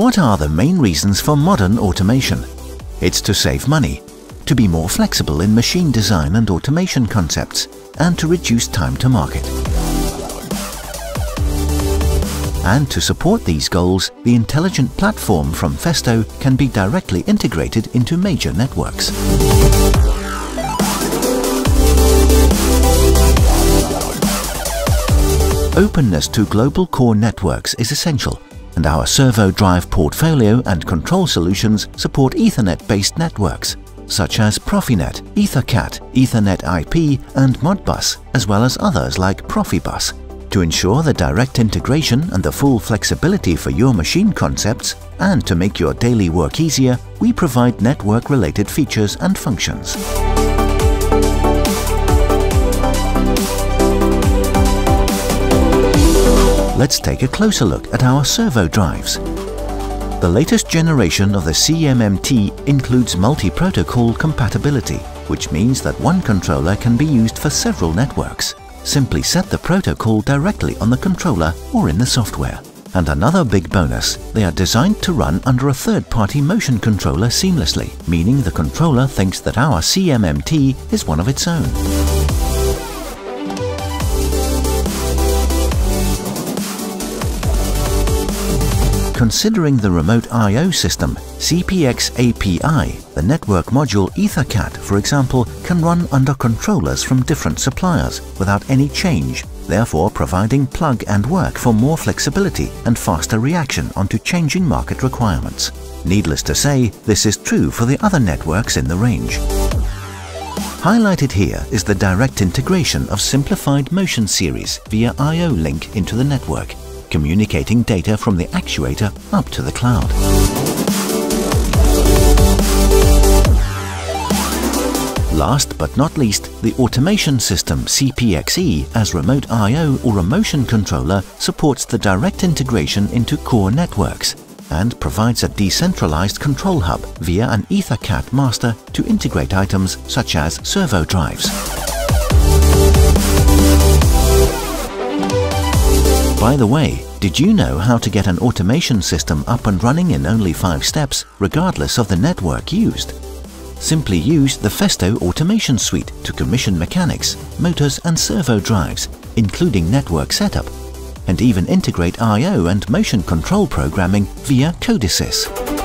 What are the main reasons for modern automation? It's to save money, to be more flexible in machine design and automation concepts, and to reduce time to market. And to support these goals, the intelligent platform from Festo can be directly integrated into major networks. Openness to global core networks is essential, and our servo drive portfolio and control solutions support Ethernet-based networks, such as Profinet, EtherCAT, Ethernet IP and Modbus, as well as others like Profibus. To ensure the direct integration and the full flexibility for your machine concepts, and to make your daily work easier, we provide network-related features and functions. Let's take a closer look at our servo drives. The latest generation of the CMMT includes multi-protocol compatibility, which means that one controller can be used for several networks. Simply set the protocol directly on the controller or in the software. And another big bonus, they are designed to run under a third-party motion controller seamlessly, meaning the controller thinks that our CMMT is one of its own. Considering the remote I.O. system, CPX API, the network module EtherCAT, for example, can run under controllers from different suppliers without any change, therefore providing plug and work for more flexibility and faster reaction onto changing market requirements. Needless to say, this is true for the other networks in the range. Highlighted here is the direct integration of simplified motion series via I.O. link into the network communicating data from the actuator up to the cloud. Last but not least, the automation system CPXE as Remote I.O. or a motion controller supports the direct integration into core networks and provides a decentralized control hub via an EtherCAT master to integrate items such as servo drives. By the way, did you know how to get an automation system up and running in only 5 steps, regardless of the network used? Simply use the Festo Automation Suite to commission mechanics, motors and servo drives, including network setup, and even integrate I.O. and motion control programming via Codesys.